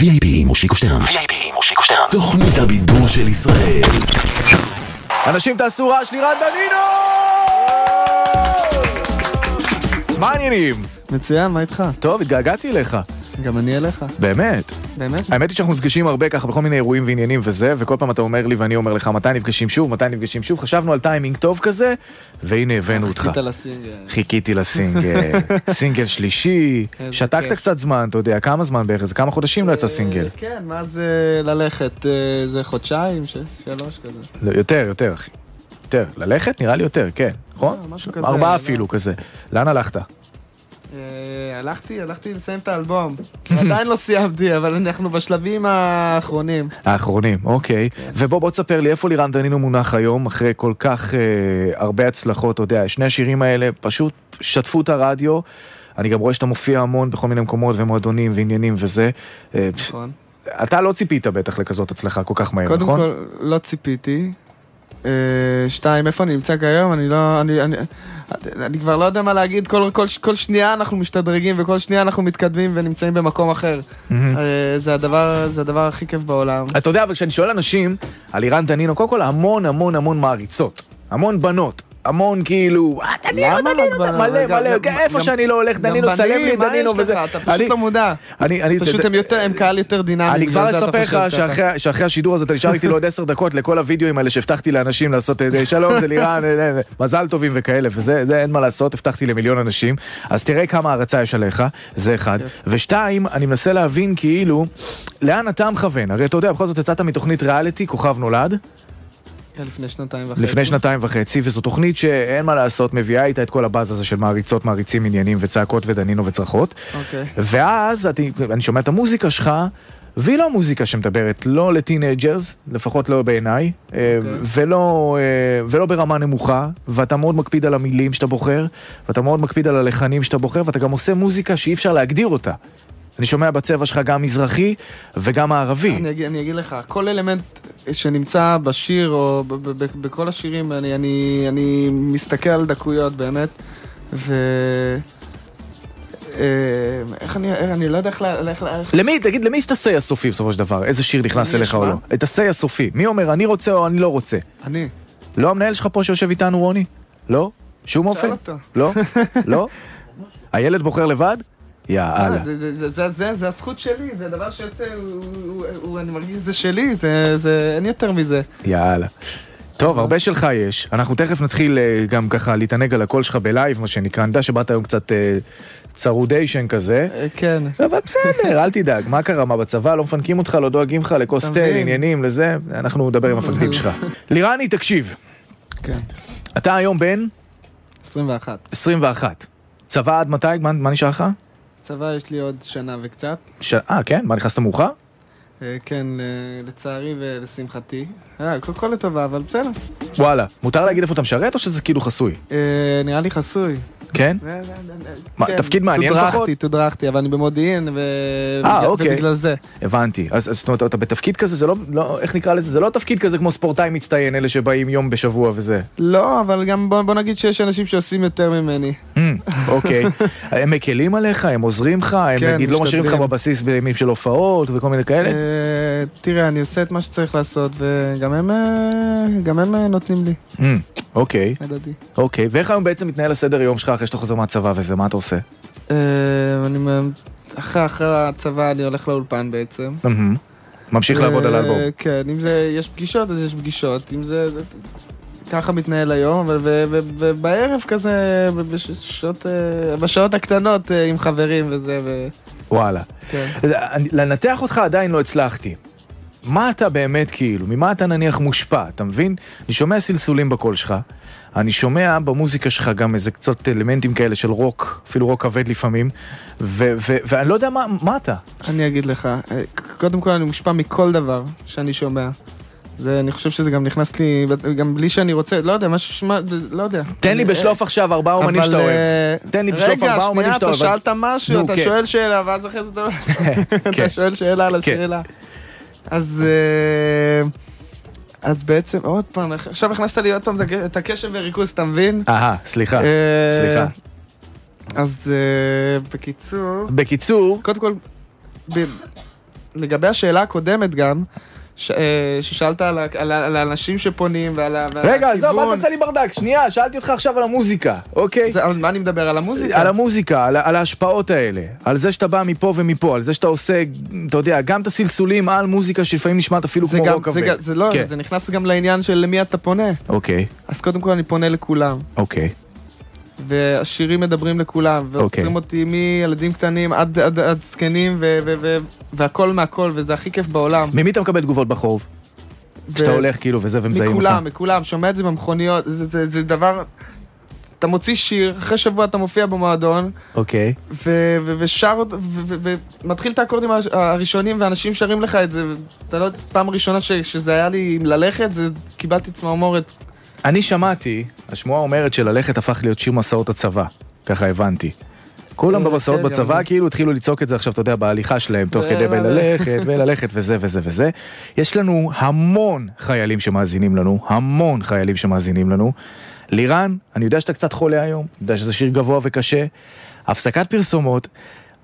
VIP עם מושיקו שטרן. VIP עם מושיקו שטרן. תוכנית הבידור של ישראל. אנשים תעשו רעש לירן דנינו! מה העניינים? מצוין, מה איתך? טוב, התגעגעתי אליך. גם אני אליך. באמת. באמת? האמת היא שאנחנו נפגשים הרבה ככה בכל מיני אירועים ועניינים וזה, וכל פעם אתה אומר לי ואני אומר לך מתי נפגשים שוב, מתי נפגשים שוב, חשבנו על טיימינג טוב כזה, והנה הבאנו אותך. חיכית לסינגל. חיכיתי לסינגל, סינגל שלישי, שתקת. קצת זמן, אתה יודע, כמה זמן בערך, זה כמה חודשים לא יצא סינגל. אה, כן, מה זה ללכת? אה, זה חודשיים, שלוש כזה. לא, יותר, יותר, אחי. יותר, ללכת נראה לי יותר, כן, נכון? כזה, ארבעה לא. אפילו כזה. לאן הלכת? אה, הלכתי, הלכתי לסיים את האלבום. עדיין לא סיימתי, אבל אנחנו בשלבים האחרונים. האחרונים, אוקיי. ובוא, בוא תספר לי איפה לירן דנינו מונח היום, אחרי כל כך אה, הרבה הצלחות, אתה יודע, שני השירים האלה פשוט שטפו את הרדיו. אני גם רואה שאתה מופיע המון בכל מיני מקומות ומועדונים ועניינים וזה. אה, נכון. אתה לא ציפית בטח לכזאת הצלחה כל כך מהר, קודם נכון? כל, לא ציפיתי. אה, שתיים, איפה אני נמצא כיום? אני לא... אני, אני, אני כבר לא יודע מה להגיד, כל, כל, כל שנייה אנחנו משתדרגים וכל שנייה אנחנו מתקדמים ונמצאים במקום אחר. אה, זה הדבר, זה הדבר הכי כיף בעולם. אתה יודע, אבל כשאני שואל אנשים על לירן דנינו, קודם כל המון המון המון מעריצות. המון בנות. המון כאילו, אה, דנינו, דנינו? מלא, מלא, גם- איפה שאני לא הולך, דנינו, צלם לי דנינו וזה. אתה אני- פשוט לא מודע. אני, אני, פשוט הם יותר, הם קהל יותר דינמי. אני כבר אספר לך. שאחרי, השידור הזה אתה נשאר איתי לעוד עשר דקות לכל הווידאוים האלה שהבטחתי לאנשים לעשות, אה, שלום זה לירן, אה, אה, מזל טובים וכאלה, וזה זה אין מה לעשות, הבטחתי למיליון אנשים, אז תראה כמה הערצה יש עליך, זה אחד. ושתיים, אני מנסה להבין כאילו, לאן אתה מכוון? הרי אתה יודע, בכל זאת יצאת מתוכנית ריאליטי, כוכב נולד, לפני שנתיים וחצי. לפני שנתיים וחצי, וזו תוכנית שאין מה לעשות, מביאה איתה את כל הבאז הזה של מעריצות, מעריצים, עניינים וצעקות ודנינו וצרחות. אוקיי. ואז אני, אני שומע את המוזיקה שלך, והיא לא מוזיקה שמדברת לא ל teenagers, לפחות לא בעיניי, okay. ולא, אה, ולא ברמה נמוכה, ואתה מאוד מקפיד על המילים שאתה בוחר, ואתה מאוד מקפיד על הלחנים שאתה בוחר, ואתה גם עושה מוזיקה שאי אפשר להגדיר אותה. אני שומע בצבע שלך גם מזרחי וגם הערבי. אני אגיד, אני אגיד לך, כל אלמנט שנמצא בשיר או ב- ב- ב- בכל השירים, אני, אני, אני מסתכל על דקויות באמת, ו... אה, איך אני, איך אני לא יודע איך ל... איך איך- למי, תגיד, למי יש את ה-say הסופי בסופו של דבר? איזה שיר נכנס אליך או? לא? את ה-say הסופי. מי אומר אני רוצה או אני לא רוצה? אני. לא המנהל שלך פה שיושב איתנו, רוני? לא? שום אופן? לא? לא? הילד בוחר לבד? יאללה. אה, זה- זה- זה- זה- זה הזכות שלי, זה דבר שיוצא, אני מרגיש שזה שלי, זה, זה, אין יותר מזה. יאללה. טוב, הרבה שלך יש. אנחנו תכף נתחיל אה, גם ככה להתענג על הקול שלך בלייב, מה שנקרא. אני יודע שבאת היום קצת אה, צרודיישן כזה. כן. אבל בסדר, אל תדאג. מה קרה? מה, בצבא לא מפנקים אותך, לא דואגים לך לכוס תה, מבין? לעניינים, לזה? אנחנו נדבר עם המפקדים שלך. לירני, תקשיב. כן. אתה היום בן 21. 21. צבא עד מתי? מה מה נשאר לך? צבא יש לי עוד שנה וקצת. ש- אה, כן? מה, נכנסת מאוחר? אה, כן, לצערי ולשמחתי. אה, הכל לטובה, אבל בסדר. וואלה. מותר להגיד איפה אתה משרת או שזה כאילו חסוי? אה, נראה לי חסוי. כן? כן, תפקיד מעניין לפחות? תודרכתי, תודרכתי, אבל אני במודיעין, ובגלל- אוקיי. ובגלל זה. הבנתי. אז אז זאת אומרת, אתה בתפקיד כזה, זה לא, לא, איך נקרא לזה? זה לא תפקיד כזה כמו ספורטאי מצטיין, אלה שבאים יום בשבוע וזה. לא, אבל גם בוא, בוא נגיד שיש אנשים שעושים יותר ממני. Mm, אוקיי. הם מקלים עליך? הם עוזרים לך? הם כן, נגיד לא משאירים אותך משתדלים. בבסיס בימים של הופעות וכל מיני כאלה? אה, תראה, אני עושה את מה שצריך לעשות, וגם הם, אה, אה, נותנים לי, Mm, אוקיי. אוקיי. ואיך היום בעצם מתנהל הסדר יום שלך אחרי שאתה חוזר מהצבא וזה? מה אתה עושה? אני... אחרי, הצבא אני הולך לאולפן בעצם. ממשיך לעבוד על האלבום. כן, אם זה, יש פגישות, אז יש פגישות. אם זה... ככה מתנהל היום, ובערב כזה, בשעות, אה, בשעות הקטנות אה, עם חברים וזה, ו... וואלה. כן. לנתח אותך עדיין לא הצלחתי. מה אתה באמת כאילו, ממה אתה נניח מושפע, אתה מבין? אני שומע סלסולים בקול שלך, אני שומע במוזיקה שלך גם איזה קצת אלמנטים כאלה של רוק, אפילו רוק כבד לפעמים, ו- ו- ואני לא יודע מה, מה אתה. אני אגיד לך, אה, קודם כל אני מושפע מכל דבר שאני שומע. זה, אני חושב שזה גם נכנס לי, גם בלי שאני רוצה, לא יודע, משהו, שמה, לא יודע. תן לי בשלוף עכשיו ארבעה אומנים שאתה אוהב. אה, תן לי בשלוף ארבעה אומנים שאתה רגע, אוהב. שנייה, אתה שאלת משהו, אתה כן. שואל שאלה, ואז אחרי זה אתה לא... כן. אתה שואל שאלה על כן. השאלה. אז... אה, אז בעצם, עוד פעם, עכשיו הכנסת לי עוד פעם את הק- את הקשב וריכוז, אתה מבין? אהה, סליחה, אה, סליחה. אז אה, בקיצור, בקיצור, קודם כל, לגבי השאלה הקודמת גם, ש- אה, ששאלת על על על האנשים שפונים ועל ועל רגע, עזוב. אל תעשה לי ברדק, שנייה, שאלתי אותך עכשיו על המוזיקה, אוקיי? זה- על מה אני מדבר? על המוזיקה? על המוזיקה, על, על ההשפעות האלה, על זה שאתה בא מפה ומפה, על זה שאתה עושה, אתה יודע, גם את הסלסולים על מוזיקה שלפעמים נשמעת אפילו זה כמו גם, רוק זה, כבד. גם- זה לא, כן. זה נכנס גם לעניין של למי אתה פונה. אוקיי, אז קודם כל אני פונה לכולם, אוקיי, והשירים מדברים לכולם, ועוצרים אוקיי. אותי מילדים קטנים עד, עד, עד זקנים, ו, ו, ו, והכל מהכל, וזה הכי כיף בעולם. ממי אתה מקבל תגובות בחוב? כשאתה הולך כאילו וזה ומזהים אותך? מכולם, מכולם, שומע את זה במכוניות, זה, זה, זה דבר... אתה מוציא שיר, אחרי שבוע אתה מופיע במועדון, אוקיי. ו- ו- ושר ו- ו- ומתחיל את האקורדים הראש- הראשונים, ואנשים שרים לך את זה, ואתה לא יודע, פעם ראשונה ש- שזה היה לי ללכת, זה, קיבלתי צמרמורת. אני שמעתי, השמועה אומרת שללכת הפך להיות שיר מסעות הצבא, ככה הבנתי. כולם אה, במסעות כן, בצבא כאילו התחילו לצעוק את זה עכשיו, אתה יודע, בהליכה שלהם, תוך כדי. בללכת וללכת וזה וזה וזה. יש לנו המון חיילים שמאזינים לנו, המון חיילים שמאזינים לנו. לירן, אני יודע שאתה קצת חולה היום, אני יודע שזה שיר גבוה וקשה. הפסקת פרסומות,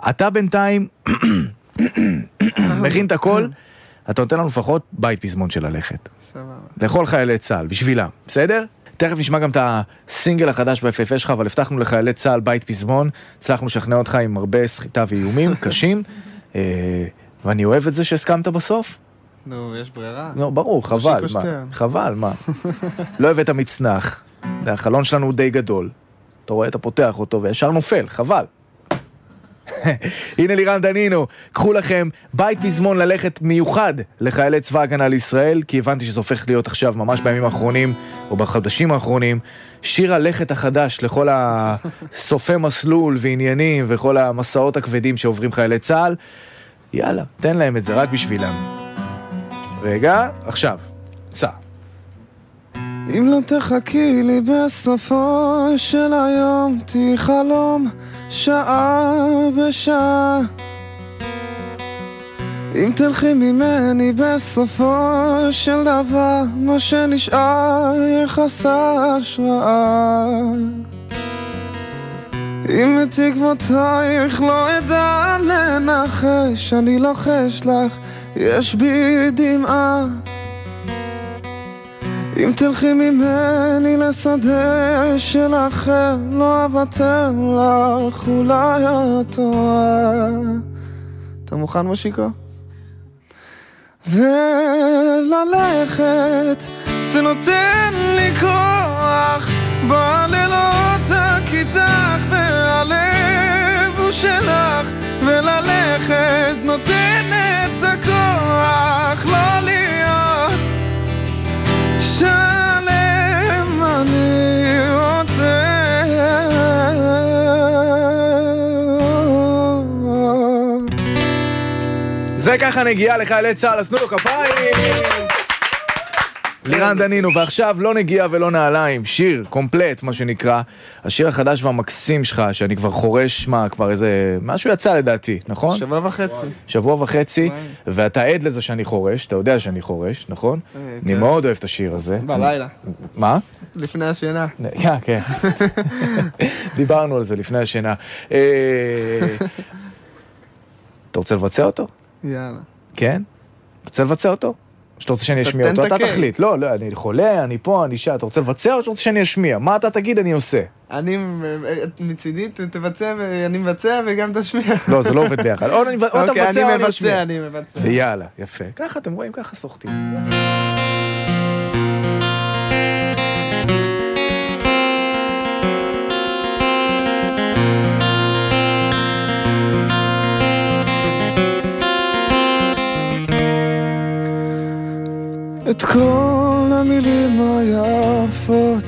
אתה בינתיים מכין את הכל, אתה נותן לנו לפחות בית פזמון של ללכת. סבבה. לכל חיילי צה"ל, בשבילם, בסדר? תכף נשמע גם את הסינגל החדש ביפהפה שלך, אבל הבטחנו לחיילי צה"ל בית פזמון, הצלחנו לשכנע אותך עם הרבה סחיטה ואיומים קשים, אה, ואני אוהב את זה שהסכמת בסוף. נו, יש ברירה. נו, ברור, חבל, מה? חבל, מה? לא הבאת מצנח, החלון שלנו הוא די גדול. אתה רואה, אתה פותח אותו וישר נופל, חבל. הנה לירן דנינו, קחו לכם בית פזמון ללכת מיוחד לחיילי צבא ההגנה לישראל, כי הבנתי שזה הופך להיות עכשיו, ממש בימים האחרונים, או בחודשים האחרונים, שיר הלכת החדש לכל הסופי מסלול ועניינים וכל המסעות הכבדים שעוברים חיילי צה"ל. יאללה, תן להם את זה רק בשבילם. רגע, עכשיו, סע. אם לא תחכי לי בסופו של היום, תהי חלום שעה בשעה. אם תלכי ממני בסופו של דבר, מה שנשאר חסר השראה. אם את תקוותייך לא אדע לנחש, אני לוחש לך, יש בי דמעה. אם תלכי ממני לשדה של אחר, לא אוותר לך, אולי את. אתה מוכן, מושיקו? וללכת, זה נותן לי כוח, בלילות רק והלב הוא שלך, וללכת נותן את הכוח, לא להיות שלם אני רוצה זה ככה נגיעה לחיילי צה"ל, אז תנו לו כפיים! לירן דנינו, ועכשיו לא נגיעה ולא נעליים, שיר קומפלט, מה שנקרא. השיר החדש והמקסים שלך, שאני כבר חורש, מה, כבר איזה... משהו יצא לדעתי, נכון? שבוע וחצי. שבוע וחצי. ואתה עד לזה שאני חורש, אתה יודע שאני חורש, נכון? אה, אני כן. מאוד אוהב את השיר הזה. בלילה, מה? לפני השינה. כן, כן. דיברנו על זה לפני השינה. אה, אתה רוצה לבצע אותו? יאללה. כן? רוצה לבצע אותו? שאתה רוצה שאני אשמיע אותו? את אתה. תחליט. לא, לא, אני חולה, אני פה, אני שם. אתה רוצה לבצע או שאתה רוצה שאני אשמיע? מה אתה תגיד, אני עושה. אני מצידי תבצע ואני מבצע וגם תשמיע. לא, זה לא עובד ביחד. או אני- אתה אוקיי, מבצע או אני אני מבצע, אשמיע. אני מבצע. יאללה, יפה. ככה, אתם רואים? ככה סוחטים. את כל המילים היפות.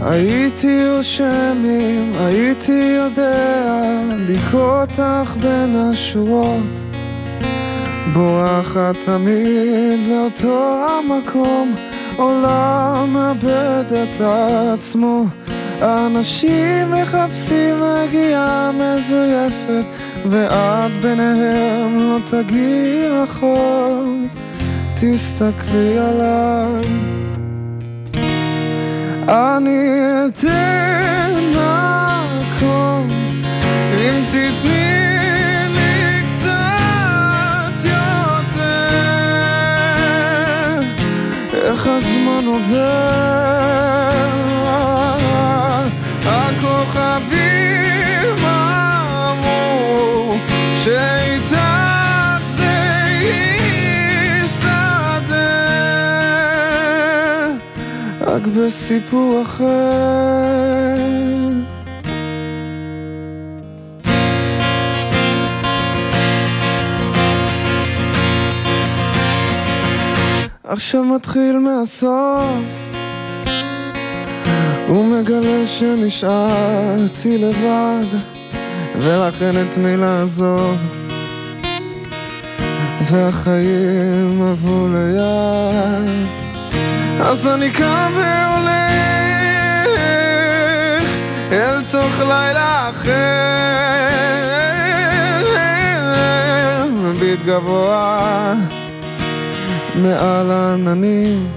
הייתי רושם אם הייתי יודע לקרוא אותך בין השורות. בורחת תמיד לאותו המקום עולם מאבד את עצמו. אנשים מחפשים רגיעה מזויפת ואת ביניהם לא תגיעי רחוק תסתכלי עליי. אני אתן מקום. אם תתני לי קצת יותר. איך הזמן עובר? בסיפור אחר. עכשיו מתחיל מהסוף הוא מגלה שנשארתי לבד ולכן את מי לעזוב והחיים עברו ליד אז אני קם והולך אל תוך לילה אחר. מביט גבוה מעל העננים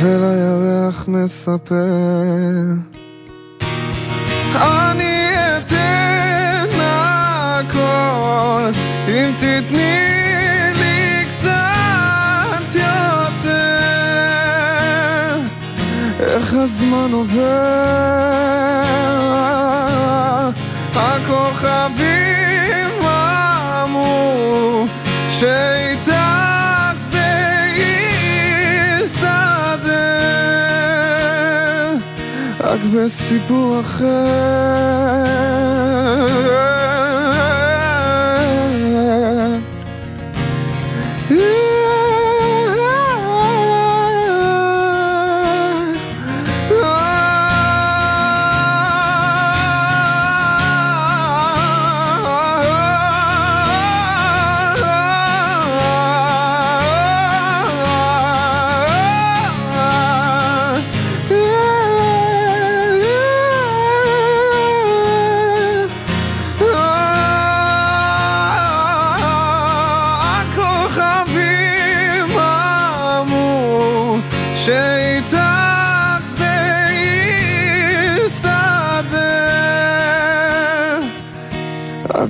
ולירח מספר. אני אתן הכל אם תתני הזמן עובר הכוכבים אמרו שאיתך זה יסתדר. רק בסיפור אחר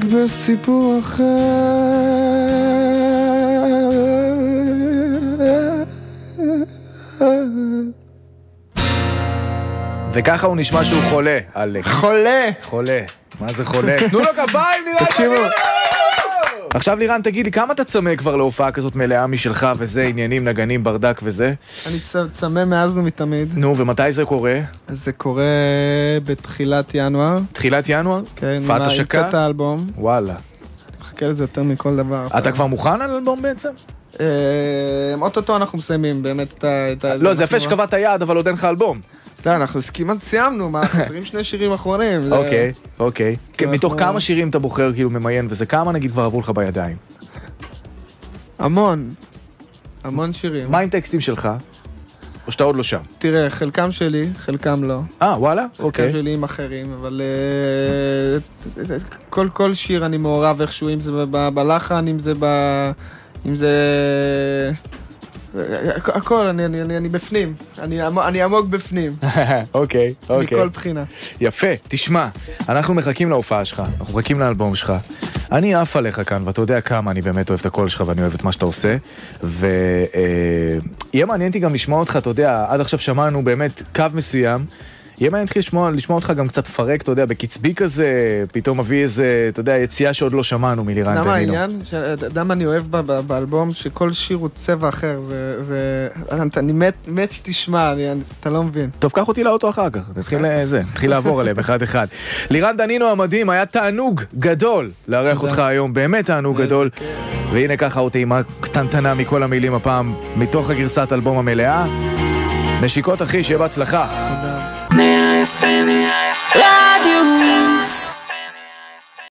בסיפור אחר וככה הוא נשמע שהוא חולה, עלק. חולה! חולה. מה זה חולה? תנו לו כפיים, לירן תקשיבו. עכשיו לירן, תגיד לי, כמה אתה צמא כבר להופעה כזאת מלאה משלך וזה, עניינים, נגנים, ברדק וזה? אני צמא מאז ומתמיד. נו, ומתי זה קורה? זה קורה בתחילת ינואר. תחילת ינואר? כן, הופעת השקה? יוצאת האלבום. וואלה. מחכה לזה יותר מכל דבר. אתה כבר מוכן על אלבום בעצם? אה, אוטוטו אנחנו מסיימים באמת את ה... את לא, זה יפה שקבעת יעד, אבל עוד אין לך אלבום. לא, אנחנו כמעט סיימנו, מה, חסרים שני שירים אחרונים. אוקיי, אוקיי. כן, מתוך כמה שירים אתה בוחר כאילו ממיין, וזה כמה נגיד כבר עברו לך בידיים? המון. המון שירים. מה עם טקסטים שלך? או שאתה עוד לא שם? תראה, חלקם שלי, חלקם לא. אה, וואלה? חלקם אוקיי. שלי עם אחרים, אבל אה, כל, כל שיר אני מעורב איכשהו, אם זה בלחן, אם זה ב... אם זה... הכ- הכל, אני, אני, אני, אני בפנים. אני, אני עמוק בפנים. אוקיי, אוקיי. מכל בחינה. יפה, תשמע, אנחנו מחכים להופעה שלך, אנחנו מחכים לאלבום שלך. אני עף עליך כאן, ואתה יודע כמה אני באמת אוהב את הקול שלך ואני אוהב את מה שאתה עושה. ויהיה מעניין אותי גם לשמוע אותך, אתה יודע, עד עכשיו שמענו באמת קו מסוים. יהיה מעניין אותי לשמוע, לשמוע אותך גם קצת פרק, אתה יודע, בקצבי כזה, פתאום מביא איזה, אתה יודע, יציאה שעוד לא שמענו מלירן אתה יודע. מה העניין? אתה יודע מה אני אוהב באלבום? שכל שיר הוא צבע אחר. זה... זה... אתה- אני מת, מת שתשמע, אני- אני- אתה לא מבין. טוב, קח אותי לאוטו אחר כך, נתחיל אה, זה, נתחיל לעבור עליהם אחד-אחד. לירן דנינו המדהים, היה תענוג גדול לארח. אותך היום, באמת תענוג גדול. והנה ככה עוד טעימה קטנטנה מכל המילים הפעם, מתוך הגרסת אלבום המלאה. נשיקות אחי, שיהיה בהצלחה. תודה. Me AFM.